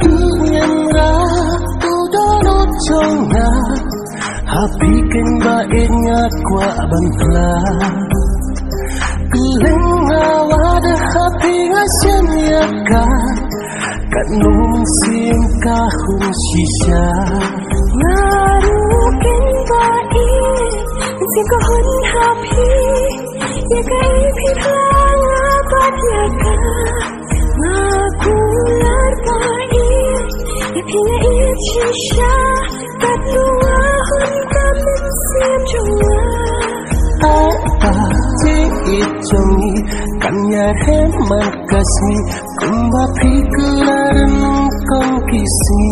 dunyamra Tudorot chonga Hapikin ba ingat kwa bantla Pilenga wada hapi asyam yaka Kanung xa. kahong sisya Narukin ba ingat Zikohon hapi Yakai pitala bat yakai itongi Kanya hemat kasmi Kumba pikularan kong kismi